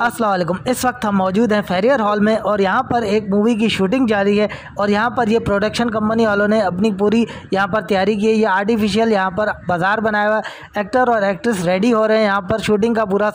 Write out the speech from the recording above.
असलम इस वक्त हम मौजूद हैं फेरियर हॉल में और यहाँ पर एक मूवी की शूटिंग जारी है और यहाँ पर ये प्रोडक्शन कंपनी वालों ने अपनी पूरी यहाँ पर तैयारी की है। ये आर्टिफिशियल यहाँ पर बाज़ार बनाया हुआ है। एक्टर और एक्ट्रेस रेडी हो रहे हैं। यहाँ पर शूटिंग का पूरा